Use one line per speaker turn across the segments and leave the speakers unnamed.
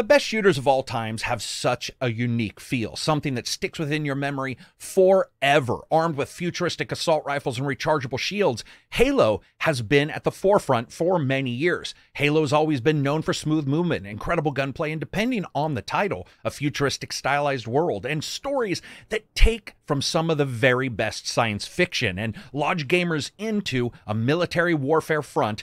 The best shooters of all times have such a unique feel, something that sticks within your memory forever. Armed with futuristic assault rifles and rechargeable shields, Halo has been at the forefront for many years. Halo's always been known for smooth movement, incredible gunplay, and depending on the title, a futuristic stylized world and stories that take from some of the very best science fiction and lodge gamers into a military warfare front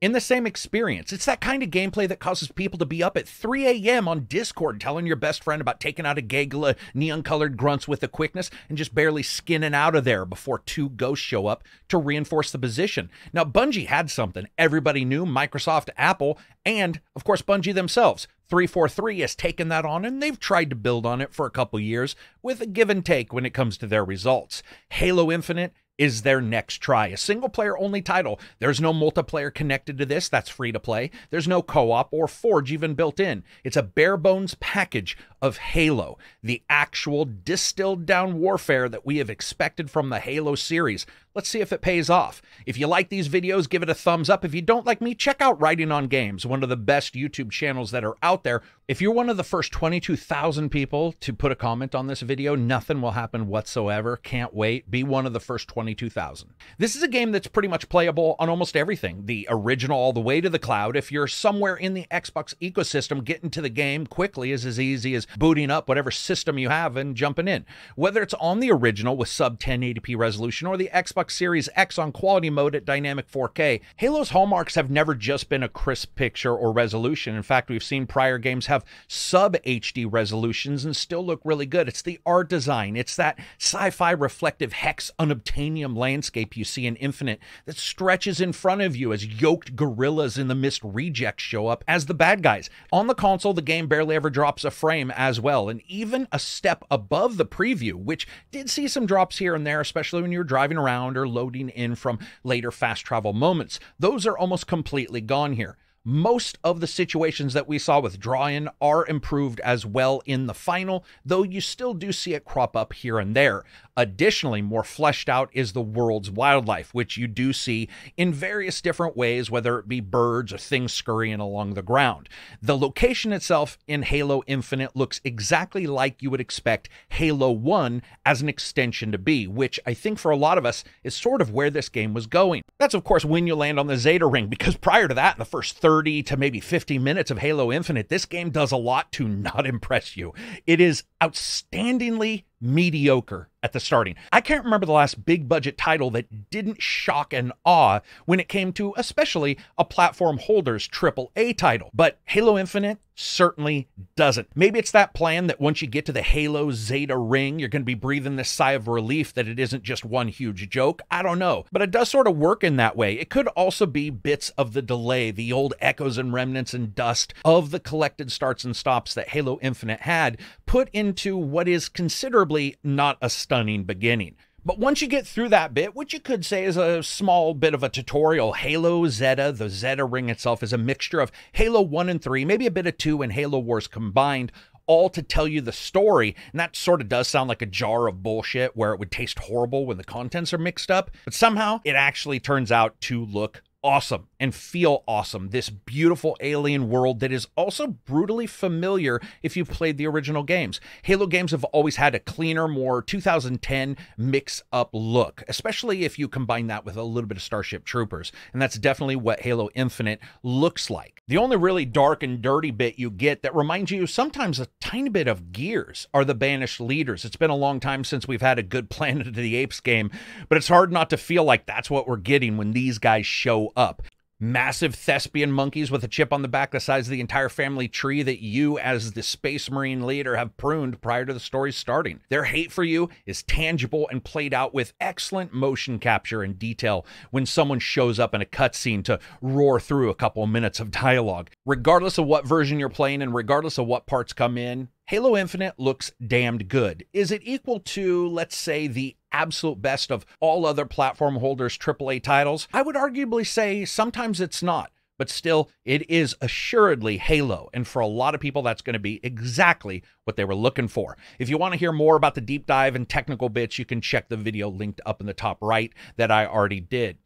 in the same experience. It's that kind of gameplay that causes people to be up at 3 a.m. on Discord telling your best friend about taking out a gaggle of neon colored grunts with the quickness and just barely skinning out of there before two ghosts show up to reinforce the position. Now, Bungie had something everybody knew Microsoft, Apple, and of course, Bungie themselves. 343 has taken that on and they've tried to build on it for a couple years with a give and take when it comes to their results. Halo Infinite is their next try. A single player only title. There's no multiplayer connected to this. That's free to play. There's no co op or Forge even built in. It's a bare bones package of Halo, the actual distilled down warfare that we have expected from the Halo series. Let's see if it pays off. If you like these videos, give it a thumbs up. If you don't like me, check out Writing on Games, one of the best YouTube channels that are out there. If you're one of the first 22,000 people to put a comment on this video, nothing will happen whatsoever. Can't wait. Be one of the first 22,000. This is a game that's pretty much playable on almost everything. The original all the way to the cloud. If you're somewhere in the Xbox ecosystem, getting to the game quickly is as easy as booting up whatever system you have and jumping in. Whether it's on the original with sub 1080p resolution or the Xbox Series X on quality mode at dynamic 4K, Halo's hallmarks have never just been a crisp picture or resolution. In fact, we've seen prior games have sub HD resolutions and still look really good. It's the art design, it's that sci fi reflective hex unobtainium landscape you see in Infinite that stretches in front of you as yoked gorillas in the mist rejects show up as the bad guys. On the console, the game barely ever drops a frame as well, and even a step above the preview, which did see some drops here and there, especially when you're driving around or loading in from later fast travel moments. Those are almost completely gone here most of the situations that we saw with draw are improved as well in the final, though you still do see it crop up here and there. Additionally, more fleshed out is the world's wildlife, which you do see in various different ways, whether it be birds or things scurrying along the ground. The location itself in Halo Infinite looks exactly like you would expect Halo 1 as an extension to be, which I think for a lot of us is sort of where this game was going. That's, of course, when you land on the Zeta Ring, because prior to that, in the first 30 to maybe 50 minutes of Halo Infinite, this game does a lot to not impress you. It is outstandingly mediocre at the starting. I can't remember the last big budget title that didn't shock and awe when it came to especially a platform holder's AAA title. But Halo Infinite certainly doesn't. Maybe it's that plan that once you get to the Halo Zeta ring, you're going to be breathing this sigh of relief that it isn't just one huge joke. I don't know. But it does sort of work in that way. It could also be bits of the delay, the old echoes and remnants and dust of the collected starts and stops that Halo Infinite had put into what is considerably not a stunning beginning. But once you get through that bit, which you could say is a small bit of a tutorial, Halo Zeta, the Zeta ring itself is a mixture of Halo 1 and 3, maybe a bit of 2 and Halo Wars combined, all to tell you the story. And that sort of does sound like a jar of bullshit where it would taste horrible when the contents are mixed up. But somehow it actually turns out to look awesome and feel awesome. This beautiful alien world that is also brutally familiar if you've played the original games. Halo games have always had a cleaner, more 2010 mix up look, especially if you combine that with a little bit of Starship Troopers. And that's definitely what Halo Infinite looks like. The only really dark and dirty bit you get that reminds you sometimes a tiny bit of Gears are the Banished Leaders. It's been a long time since we've had a good Planet of the Apes game, but it's hard not to feel like that's what we're getting when these guys show up. Massive thespian monkeys with a chip on the back the size of the entire family tree that you as the space marine leader have pruned prior to the story starting. Their hate for you is tangible and played out with excellent motion capture and detail when someone shows up in a cutscene to roar through a couple minutes of dialogue. Regardless of what version you're playing and regardless of what parts come in Halo Infinite looks damned good. Is it equal to, let's say, the absolute best of all other platform holders' AAA titles? I would arguably say sometimes it's not. But still, it is assuredly Halo. And for a lot of people, that's going to be exactly what they were looking for. If you want to hear more about the deep dive and technical bits, you can check the video linked up in the top right that I already did.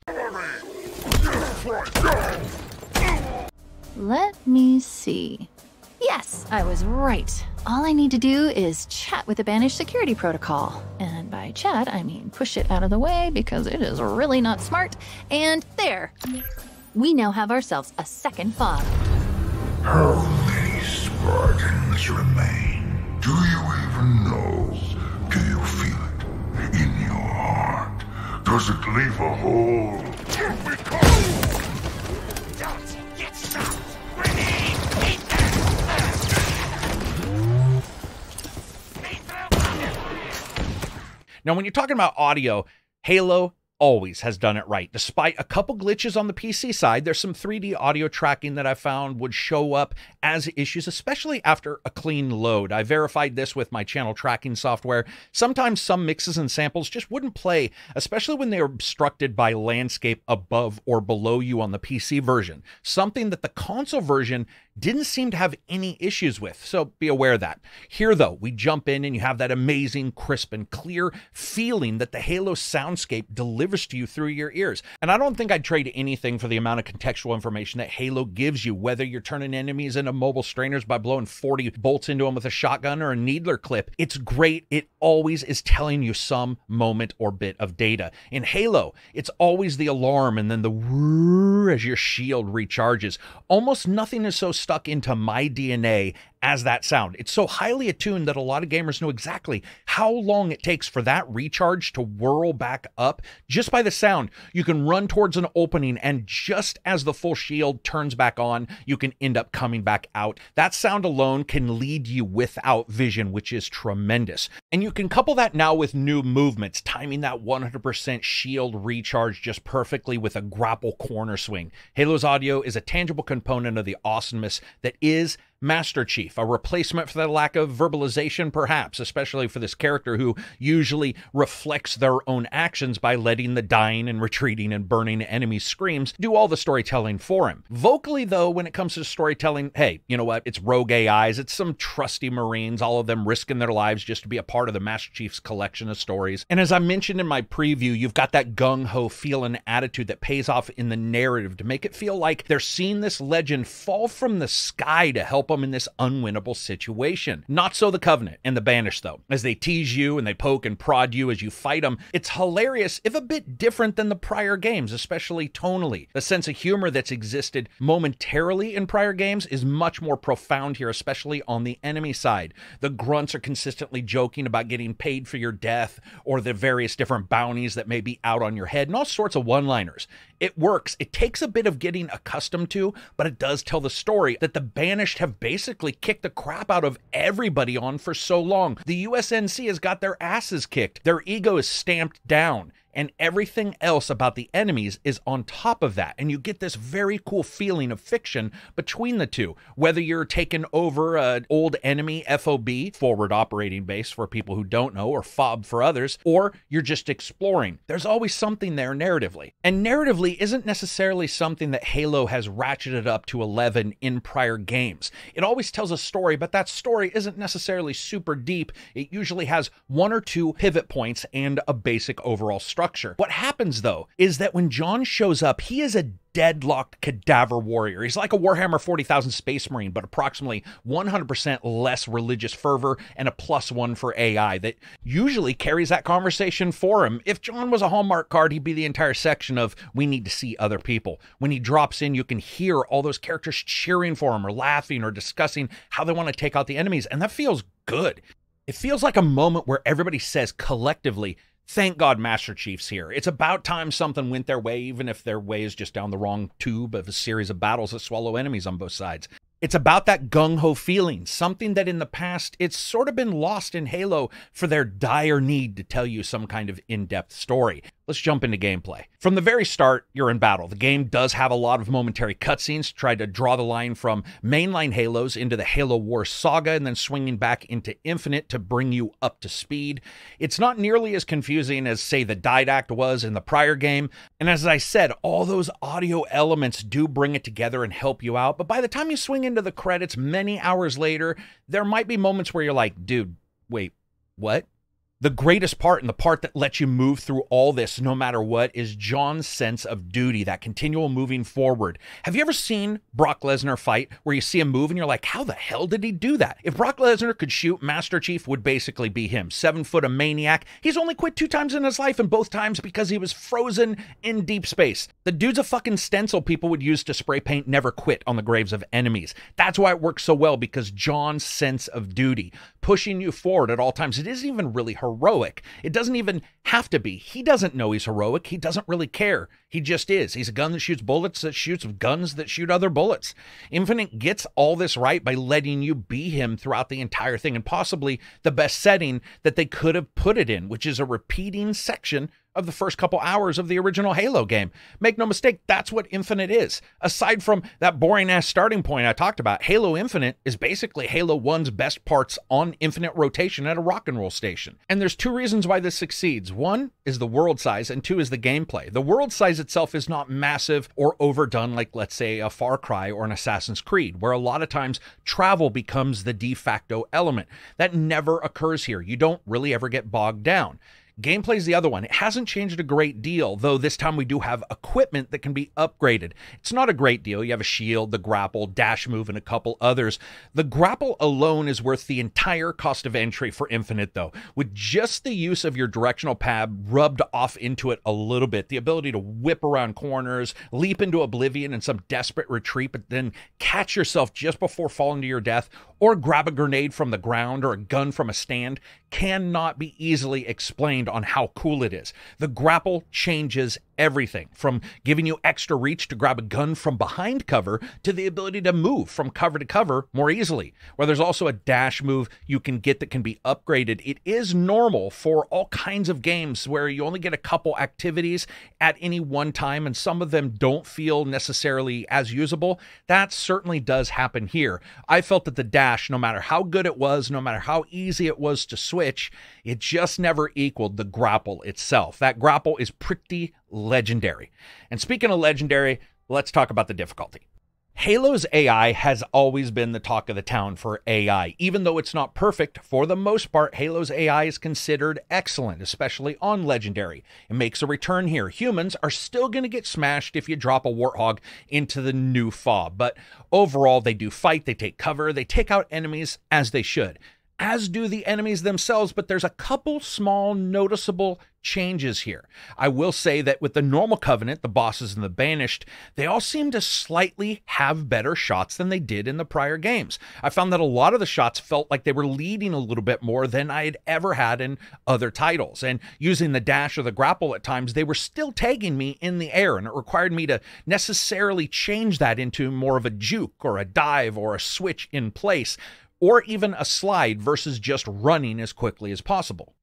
Let me see. Yes, I was right. All I need to do is chat with the Banished security protocol. And by chat, I mean push it out of the way because it is really not smart. And there. We now have ourselves a second father.
How many Spartans remain? Do you even know? Do you feel it in your heart? Does it leave a hole? Here we come!
Now, when you're talking about audio, Halo always has done it right. Despite a couple glitches on the PC side, there's some 3D audio tracking that I found would show up as issues, especially after a clean load. I verified this with my channel tracking software. Sometimes some mixes and samples just wouldn't play, especially when they were obstructed by landscape above or below you on the PC version, something that the console version didn't seem to have any issues with, so be aware of that. Here, though, we jump in and you have that amazing, crisp, and clear feeling that the Halo soundscape delivers to you through your ears. And I don't think I'd trade anything for the amount of contextual information that Halo gives you, whether you're turning enemies into mobile strainers by blowing 40 bolts into them with a shotgun or a needler clip. It's great. It always is telling you some moment or bit of data. In Halo, it's always the alarm and then the whirr as your shield recharges. Almost nothing is so stuck into my DNA as that sound. It's so highly attuned that a lot of gamers know exactly how long it takes for that recharge to whirl back up just by the sound. You can run towards an opening, and just as the full shield turns back on, you can end up coming back out. That sound alone can lead you without vision, which is tremendous. And you can couple that now with new movements, timing that 100% shield recharge just perfectly with a grapple corner swing. Halo's audio is a tangible component of the awesomeness that is Master Chief, a replacement for the lack of verbalization, perhaps, especially for this character who usually reflects their own actions by letting the dying and retreating and burning enemy screams do all the storytelling for him. Vocally, though, when it comes to storytelling, hey, you know what? It's rogue AIs, it's some trusty Marines, all of them risking their lives just to be a part of the Master Chief's collection of stories. And as I mentioned in my preview, you've got that gung ho feel and attitude that pays off in the narrative to make it feel like they're seeing this legend fall from the sky to help them in this unwinnable situation. Not so the Covenant and the Banished, though. As they tease you and they poke and prod you as you fight them, it's hilarious, if a bit different than the prior games, especially tonally. The sense of humor that's existed momentarily in prior games is much more profound here, especially on the enemy side. The grunts are consistently joking about getting paid for your death or the various different bounties that may be out on your head and all sorts of one liners. It works. It takes a bit of getting accustomed to, but it does tell the story that the Banished have basically kicked the crap out of everybody on for so long. The USNC has got their asses kicked. Their ego is stamped down and everything else about the enemies is on top of that. And you get this very cool feeling of fiction between the two. Whether you're taking over an old enemy FOB, forward operating base for people who don't know, or FOB for others, or you're just exploring, there's always something there narratively. And narratively isn't necessarily something that Halo has ratcheted up to 11 in prior games. It always tells a story, but that story isn't necessarily super deep. It usually has one or two pivot points and a basic overall story structure. What happens though is that when John shows up, he is a deadlocked cadaver warrior. He's like a Warhammer 40,000 Space Marine, but approximately 100% less religious fervor and a plus one for AI that usually carries that conversation for him. If John was a Hallmark card, he'd be the entire section of we need to see other people. When he drops in, you can hear all those characters cheering for him or laughing or discussing how they want to take out the enemies, and that feels good. It feels like a moment where everybody says collectively, Thank God Master Chief's here. It's about time something went their way, even if their way is just down the wrong tube of a series of battles that swallow enemies on both sides. It's about that gung ho feeling, something that in the past it's sort of been lost in Halo for their dire need to tell you some kind of in depth story. Let's jump into gameplay. From the very start, you're in battle. The game does have a lot of momentary cutscenes to try to draw the line from mainline Halos into the Halo War saga and then swinging back into Infinite to bring you up to speed. It's not nearly as confusing as, say, the Didact was in the prior game. And as I said, all those audio elements do bring it together and help you out. But by the time you swing into the credits many hours later, there might be moments where you're like, dude, wait, what? The greatest part and the part that lets you move through all this no matter what is John's sense of duty, that continual moving forward. Have you ever seen Brock Lesnar fight where you see him move and you're like, how the hell did he do that? If Brock Lesnar could shoot, Master Chief would basically be him. Seven foot a maniac. He's only quit two times in his life, and both times because he was frozen in deep space. The dude's a fucking stencil people would use to spray paint never quit on the graves of enemies. That's why it works so well because John's sense of duty, pushing you forward at all times. It isn't even really heroic. It doesn't even have to be. He doesn't know he's heroic. He doesn't really care. He just is. He's a gun that shoots bullets that shoots guns that shoot other bullets. Infinite gets all this right by letting you be him throughout the entire thing and possibly the best setting that they could have put it in, which is a repeating section of the first couple hours of the original Halo game. Make no mistake, that's what Infinite is. Aside from that boring ass starting point I talked about, Halo Infinite is basically Halo 1's best parts on infinite rotation at a rock and roll station. And there's two reasons why this succeeds. One is the world size, and two is the gameplay. The world size itself is not massive or overdone like, let's say, a Far Cry or an Assassin's Creed, where a lot of times travel becomes the de facto element. That never occurs here. You don't really ever get bogged down. Gameplay's the other one. It hasn't changed a great deal, though this time we do have equipment that can be upgraded. It's not a great deal. You have a shield, the grapple, dash move, and a couple others. The grapple alone is worth the entire cost of entry for Infinite, though. With just the use of your directional pad rubbed off into it a little bit, the ability to whip around corners, leap into oblivion in some desperate retreat, but then catch yourself just before falling to your death, or grab a grenade from the ground or a gun from a stand cannot be easily explained on how cool it is. The grapple changes everything from giving you extra reach to grab a gun from behind cover to the ability to move from cover to cover more easily. Where there's also a dash move you can get that can be upgraded. It is normal for all kinds of games where you only get a couple activities at any one time and some of them don't feel necessarily as usable. That certainly does happen here. I felt that the dash, no matter how good it was, no matter how easy it was to switch, it just never equaled the grapple itself. That grapple is pretty legendary. And speaking of legendary, let's talk about the difficulty. Halo's AI has always been the talk of the town for AI. Even though it's not perfect, for the most part, Halo's AI is considered excellent, especially on Legendary. It makes a return here. Humans are still going to get smashed if you drop a Warthog into the new fob, but overall, they do fight, they take cover, they take out enemies as they should as do the enemies themselves, but there's a couple small noticeable changes here. I will say that with the normal covenant, the bosses and the banished, they all seem to slightly have better shots than they did in the prior games. I found that a lot of the shots felt like they were leading a little bit more than I had ever had in other titles. And using the dash or the grapple at times, they were still tagging me in the air, and it required me to necessarily change that into more of a juke or a dive or a switch in place or even a slide versus just running as quickly as possible.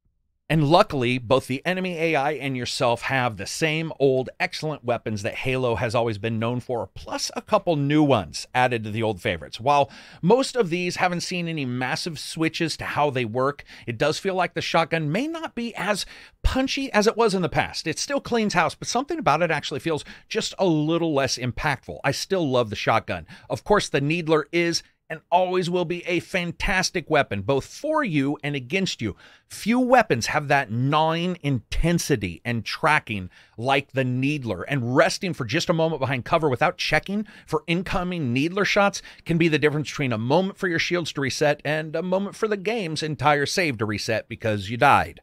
And luckily, both the enemy AI and yourself have the same old excellent weapons that Halo has always been known for, plus a couple new ones added to the old favorites. While most of these haven't seen any massive switches to how they work, it does feel like the shotgun may not be as punchy as it was in the past. It still cleans house, but something about it actually feels just a little less impactful. I still love the shotgun. Of course, the Needler is and always will be a fantastic weapon, both for you and against you. Few weapons have that gnawing intensity and tracking like the Needler, and resting for just a moment behind cover without checking for incoming Needler shots can be the difference between a moment for your shields to reset and a moment for the game's entire save to reset because you died.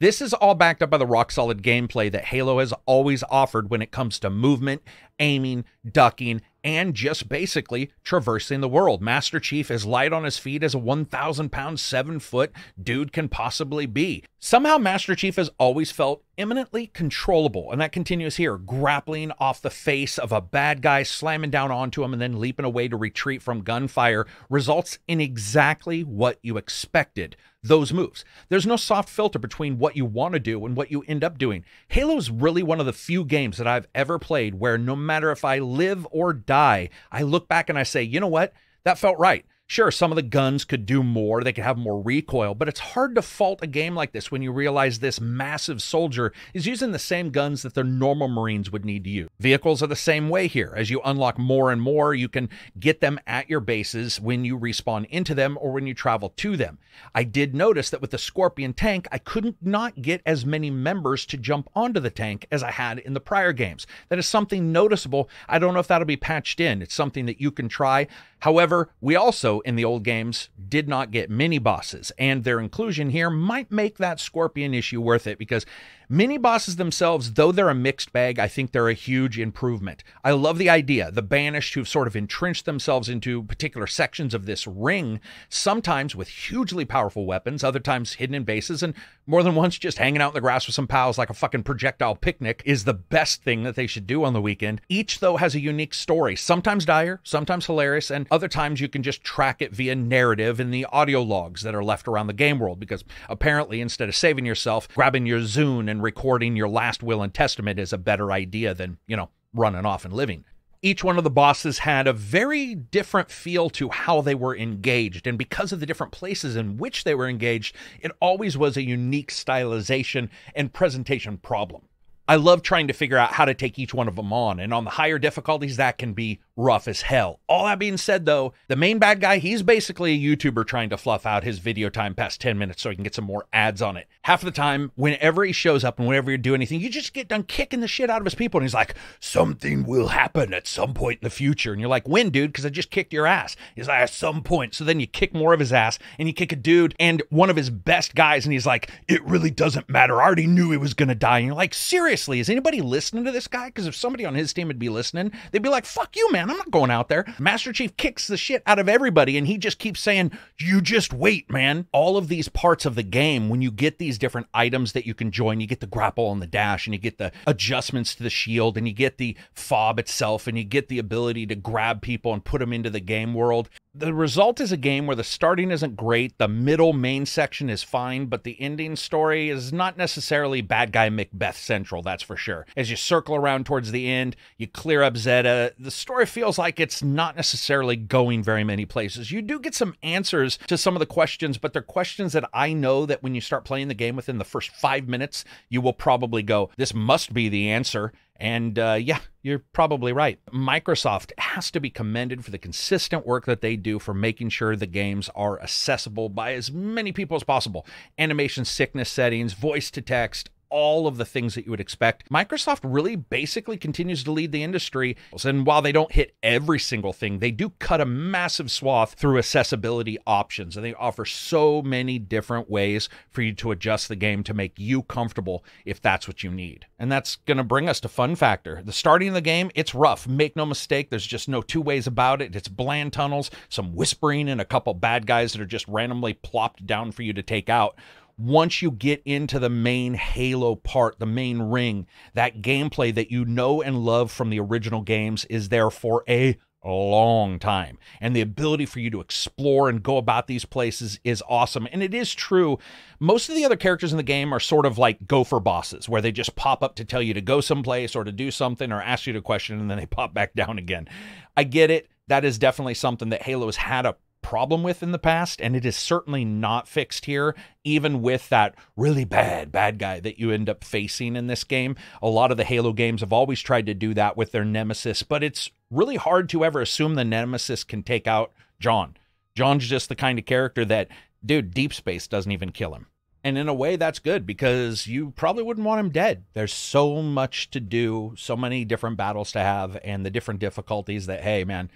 This is all backed up by the rock solid gameplay that Halo has always offered when it comes to movement, aiming, ducking, and just basically traversing the world. Master Chief is light on his feet as a 1,000 pound, 7 foot dude can possibly be. Somehow, Master Chief has always felt eminently controllable, and that continues here, grappling off the face of a bad guy, slamming down onto him, and then leaping away to retreat from gunfire results in exactly what you expected those moves. There's no soft filter between what you want to do and what you end up doing. Halo is really one of the few games that I've ever played where no matter if I live or die, I look back and I say, you know what? That felt right. Sure, some of the guns could do more, they could have more recoil, but it's hard to fault a game like this when you realize this massive soldier is using the same guns that their normal Marines would need to use. Vehicles are the same way here. As you unlock more and more, you can get them at your bases when you respawn into them or when you travel to them. I did notice that with the Scorpion tank, I couldn't not get as many members to jump onto the tank as I had in the prior games. That is something noticeable. I don't know if that'll be patched in. It's something that you can try. However, we also in the old games did not get mini bosses, and their inclusion here might make that Scorpion issue worth it because Mini bosses themselves, though they're a mixed bag, I think they're a huge improvement. I love the idea. The banished who've sort of entrenched themselves into particular sections of this ring, sometimes with hugely powerful weapons, other times hidden in bases, and more than once just hanging out in the grass with some pals like a fucking projectile picnic is the best thing that they should do on the weekend. Each, though, has a unique story, sometimes dire, sometimes hilarious, and other times you can just track it via narrative in the audio logs that are left around the game world because apparently instead of saving yourself, grabbing your Zune and recording your last will and testament is a better idea than, you know, running off and living. Each one of the bosses had a very different feel to how they were engaged. And because of the different places in which they were engaged, it always was a unique stylization and presentation problem. I love trying to figure out how to take each one of them on. And on the higher difficulties, that can be rough as hell. All that being said, though, the main bad guy, he's basically a YouTuber trying to fluff out his video time past 10 minutes so he can get some more ads on it. Half of the time, whenever he shows up and whenever you do anything, you just get done kicking the shit out of his people. And he's like, something will happen at some point in the future. And you're like, when, dude? Because I just kicked your ass. He's like, at some point. So then you kick more of his ass and you kick a dude and one of his best guys. And he's like, it really doesn't matter. I already knew he was going to die. And you're like, seriously, is anybody listening to this guy? Because if somebody on his team would be listening, they'd be like, fuck you, man. I'm not going out there. Master Chief kicks the shit out of everybody, and he just keeps saying, You just wait, man. All of these parts of the game, when you get these different items that you can join, you get the grapple and the dash, and you get the adjustments to the shield, and you get the fob itself, and you get the ability to grab people and put them into the game world the result is a game where the starting isn't great, the middle main section is fine, but the ending story is not necessarily bad guy Macbeth central, that's for sure. As you circle around towards the end, you clear up Zeta, the story feels like it's not necessarily going very many places. You do get some answers to some of the questions, but they're questions that I know that when you start playing the game within the first five minutes, you will probably go, This must be the answer. And uh, yeah, you're probably right. Microsoft has to be commended for the consistent work that they do for making sure the games are accessible by as many people as possible. Animation sickness settings, voice to text, all of the things that you would expect. Microsoft really basically continues to lead the industry. And while they don't hit every single thing, they do cut a massive swath through accessibility options. And they offer so many different ways for you to adjust the game to make you comfortable if that's what you need. And that's going to bring us to fun factor. The starting of the game, it's rough. Make no mistake, there's just no two ways about it. It's bland tunnels, some whispering, and a couple bad guys that are just randomly plopped down for you to take out once you get into the main Halo part, the main ring, that gameplay that you know and love from the original games is there for a long time. And the ability for you to explore and go about these places is awesome. And it is true. Most of the other characters in the game are sort of like gopher bosses, where they just pop up to tell you to go someplace or to do something or ask you a question and then they pop back down again. I get it. That is definitely something that Halo has had a problem with in the past, and it is certainly not fixed here, even with that really bad bad guy that you end up facing in this game. A lot of the Halo games have always tried to do that with their nemesis, but it's really hard to ever assume the nemesis can take out John. John's just the kind of character that, dude, Deep Space doesn't even kill him. And in a way, that's good because you probably wouldn't want him dead. There's so much to do, so many different battles to have, and the different difficulties that, hey, man,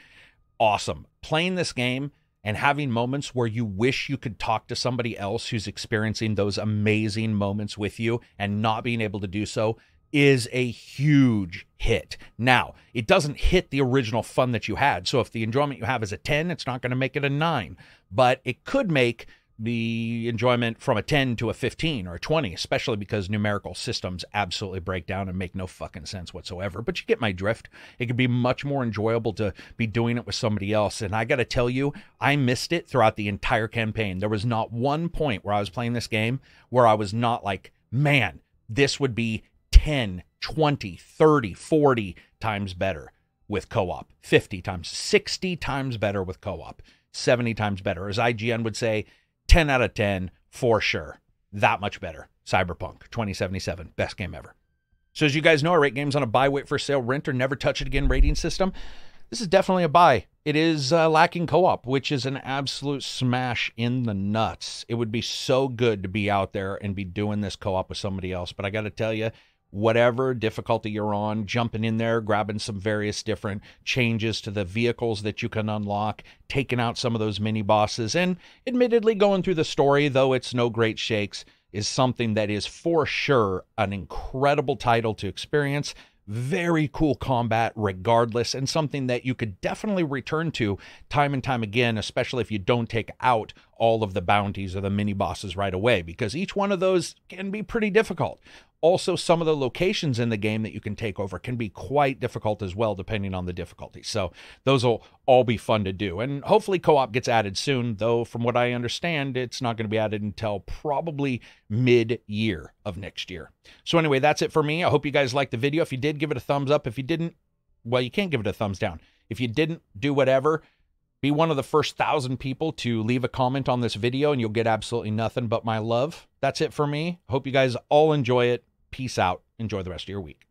awesome. Playing this game and having moments where you wish you could talk to somebody else who's experiencing those amazing moments with you and not being able to do so is a huge hit. Now, it doesn't hit the original fun that you had. So if the enjoyment you have is a 10, it's not going to make it a 9, but it could make the enjoyment from a 10 to a 15 or a 20, especially because numerical systems absolutely break down and make no fucking sense whatsoever. But you get my drift. It could be much more enjoyable to be doing it with somebody else. And I got to tell you, I missed it throughout the entire campaign. There was not one point where I was playing this game where I was not like, man, this would be 10, 20, 30, 40 times better with co op, 50 times, 60 times better with co op. 70 times better. As IGN would say, 10 out of 10 for sure. That much better. Cyberpunk 2077, best game ever. So, as you guys know, I rate games on a buy, wait for sale, rent, or never touch it again rating system. This is definitely a buy. It is uh, lacking co op, which is an absolute smash in the nuts. It would be so good to be out there and be doing this co op with somebody else. But I got to tell you, whatever difficulty you're on, jumping in there, grabbing some various different changes to the vehicles that you can unlock, taking out some of those mini bosses, and admittedly going through the story, though it's no great shakes, is something that is for sure an incredible title to experience. Very cool combat regardless and something that you could definitely return to time and time again especially if you don't take out all of the bounties or the mini bosses right away because each one of those can be pretty difficult also, some of the locations in the game that you can take over can be quite difficult as well, depending on the difficulty. So, those will all be fun to do. And hopefully, co op gets added soon, though, from what I understand, it's not going to be added until probably mid year of next year. So, anyway, that's it for me. I hope you guys liked the video. If you did, give it a thumbs up. If you didn't, well, you can't give it a thumbs down. If you didn't, do whatever. Be one of the first thousand people to leave a comment on this video, and you'll get absolutely nothing but my love. That's it for me. Hope you guys all enjoy it. Peace out. Enjoy the rest of your week.